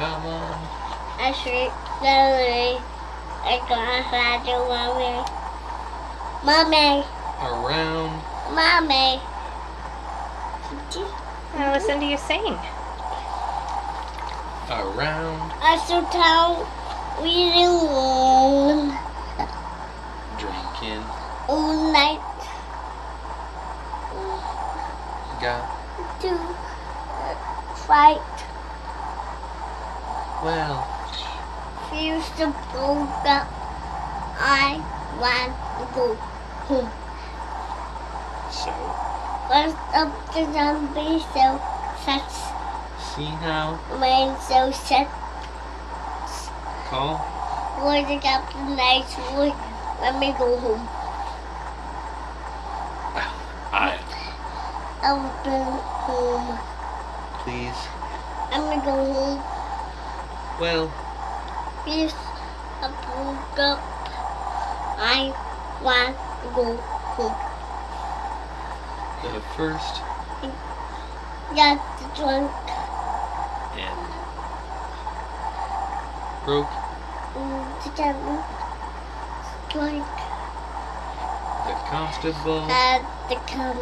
Come on. I should slowly. I gonna find you, mommy. Mommy, Around. mommy. I listen to you sing. Around. I should tell we alone Drinking. all night Got. to fight. Well. Fuse the broke up. I want to go home. So. What's up the zombie so such See how. man so set Call. Up the nice boy. Let me go home. I. I'll go home. Please. Let me go home. Well. Please, I broke up. I want to go home. The first. Got the drunk. And. Broke. mm, The devil. Drunk. The constable. Had to come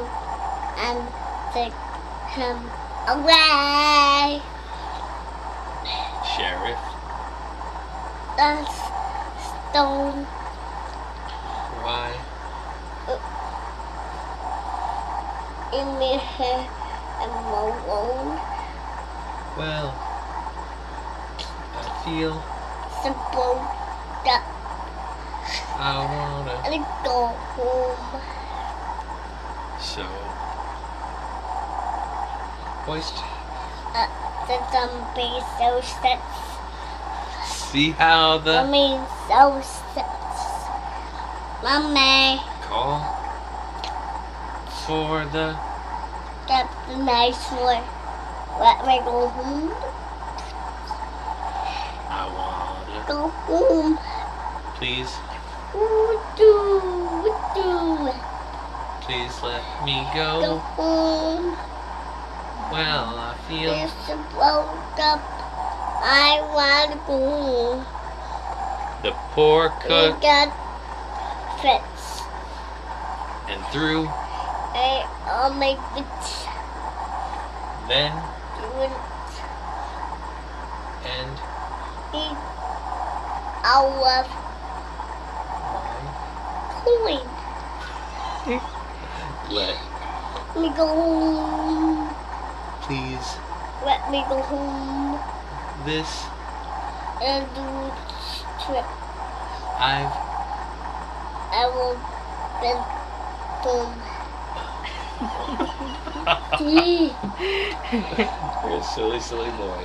and to come away. The stone. Why? in my hair and alone. Well. I feel. Simple that I wanna. I go home. So. Hoist. Uh, the zombie so set. See how I the. mean so set. Mommy, Call. For the. that's the nice one. Let me go home. I wanna. Go home. Please. Ooh, do, do. Please let me Go go. home. Well, I feel. It's broke up. I want to go. The poor cook got fits. and through. I, I'll make it. Then and eat our my coin. let Let me go home. please Let me go home this and do this trip. I've I will been home. You're a silly, silly boy.